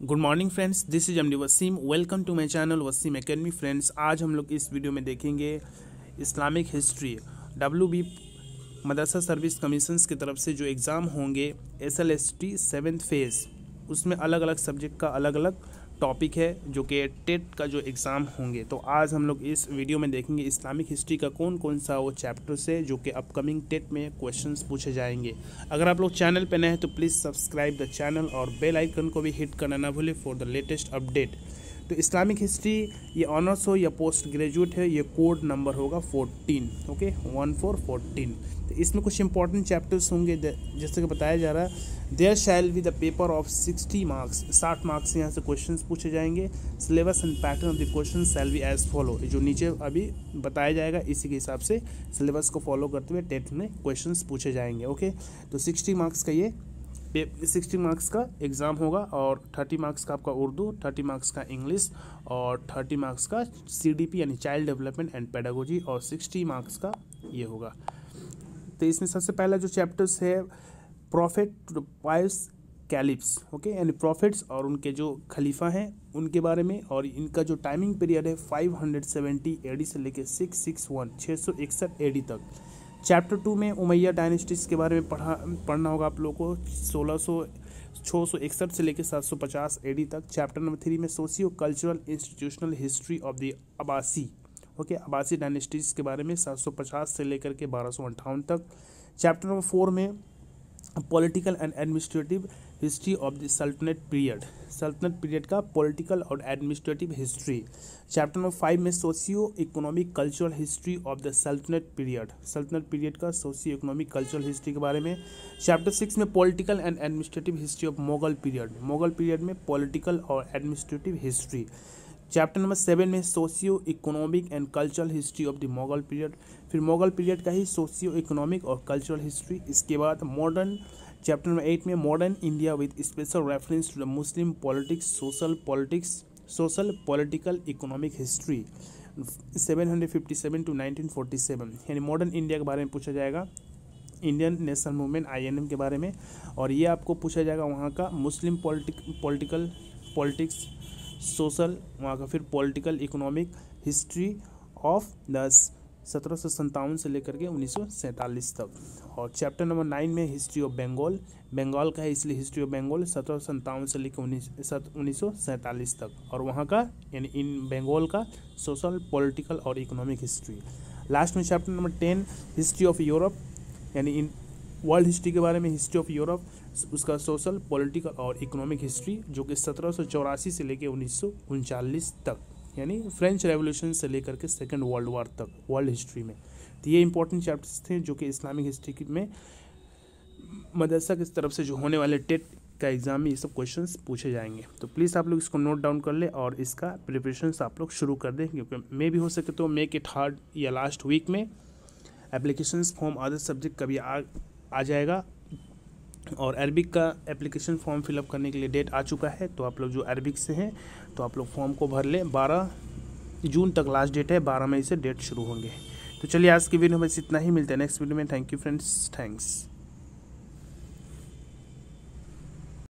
Good morning friends this is Amli Wasim welcome to my channel Wasim academy friends आज हम लोग इस video में देखेंगे Islamic history W B madrasa service commission की तरफ़ से जो एग्ज़ाम होंगे S L S T seventh phase उसमें अलग अलग सब्जेक्ट का अलग अलग टॉपिक है, जो कि टेट का जो एग्ज़ाम होंगे। तो आज हम लोग इस वीडियो में देखेंगे इस्लामिक हिस्ट्री का कौन कौन सा वो चैप्टर्स है जो कि अपकमिंग टेट में क्वेश्चंस पूछे जाएँगे। अगर आप लोग चैनल पर नए हैं तो प्लीज़ सब्सक्राइब द चैनल और बेल आइकन को भी हिट करना ना भूलें फॉर द लेटेस्ट अपडेट तो इस्लामिक हिस्ट्री ये ऑनर्स हो, या पोस्ट ग्रेजुएट है, ये कोड नंबर होगा fourteen okay one four fourteen तो इसमें कुछ इंपॉर्टेंट चैप्टर्स होंगे जैसे कि बताया जा रहा है there shall be the paper of sixty marks साठ मार्क्स यहाँ से क्वेश्चन पूछे जाएँगे। Syllabus and pattern of the question shall be as follow जो नीचे अभी बताया जाएगा, इसी के हिसाब से सिलेबस को फॉलो करते हुए टेट में क्वेश्चन पूछे जाएँगे ओके तो सिक्सटी मार्क्स का ये सिक्सटी मार्क्स का एग्ज़ाम होगा और थर्टी मार्क्स का आपका उर्दू थर्टी मार्क्स का इंग्लिश और थर्टी मार्क्स का सीडीपी यानी चाइल्ड डेवलपमेंट एंड पेडागोजी और सिक्सटी मार्क्स का ये होगा। तो इसमें सबसे पहला जो चैप्टर्स है प्रॉफिट पाइस कैलिप्स ओके यानी प्रॉफिट्स और उनके जो खलीफा हैं, उनके बारे में और इनका जो टाइमिंग पीरियड है फाइव 570 एडी से लेके 661 661 एडी तक। चैप्टर टू में उमैया डायनेस्टीज के बारे में पढ़ा, पढ़ना होगा आप लोगों को। सोलह सौ सौ इकसठ से लेकर सात सौ पचास ए तक। चैप्टर नंबर थ्री में socio cultural institutional history of the Abbasi okay Abbasi dynasties के बारे में सात सौ पचास से लेकर के बारह सौ अंठावन तक। चैप्टर नंबर फोर में political and administrative history of the sultanate period सल्तनत पीरियड का पॉलिटिकल और administrative history chapter number five में socio economic cultural history of the सल्तनत पीरियड सल्तनत पीरियड का सोशियो इकोनॉमिक कल्चरल हिस्ट्री के बारे में. चैप्टर सिक्स में political and administrative history of Mughal period Mughal period में पॉलिटिकल और administrative history chapter number seven में socio economic and cultural history of the Mughal period फिर Mughal period का ही सोशियो इकोनॉमिक और कल्चरल हिस्ट्री इसके बाद मॉडर्न चैप्टर नंबर एट में modern India with special reference to the Muslim politics social politics social political economic history 757 to 1947 यानी modern India के बारे में पूछा जाएगा इंडियन नेशनल मूवमेंट आईएनएम के बारे में, और ये आपको पूछा जाएगा वहाँ का Muslim politic political politics social वहाँ का फिर political economic history of the सत्रह सौ लेकर के उन्नीस सौ सैंतालीस तक। और चैप्टर नंबर नाइन में हिस्ट्री ऑफ़ बंगाल बंगाल का है इसलिए हिस्ट्री ऑफ़ बंगाल सत्रह सौ लेकर उन्नीस उन्नीस तक। और वहाँ का, यानी इन बंगाल का सोशल पॉलिटिकल और इकोनॉमिक हिस्ट्री लास्ट में chapter number ten history of Europe यानी इन वर्ल्ड हिस्ट्री के बारे में हिस्ट्री ऑफ़ यूरोप उसका सोशल पॉलिटिकल और इकोनॉमिक हिस्ट्री जो कि सत्रह सौ चौरासी से लेकर उन्नीस तक। यानी फ्रेंच रेवोल्यूशन से लेकर के सेकेंड वर्ल्ड वार तक, वर्ल्ड हिस्ट्री में। तो ये इंपॉर्टेंट चैप्टर्स थे जो कि इस्लामिक हिस्ट्री में मदरसा की तरफ़ से जो होने वाले टेट का एग्ज़ाम में ये सब क्वेश्चन पूछे जाएँगे। तो प्लीज़ आप लोग इसको नोट डाउन कर ले और इसका प्रिपरेशन आप लोग शुरू कर दें, क्योंकि मे भी हो सके तो मे के थर्ड या लास्ट वीक में एप्लीकेशन फॉर्म अदर सब्जेक्ट कभी आ आ जाएगा। और अरबिक का एप्लीकेशन फॉर्म फिलअप करने के लिए डेट आ चुका है तो आप लोग जो अरबिक से हैं तो आप लोग फॉर्म को भर लें। बारह जून तक लास्ट डेट है, बारह मई से डेट शुरू होंगे। तो चलिए आज की वीडियो में बस इतना ही, मिलता है नेक्स्ट वीडियो में। Thank you friends thanks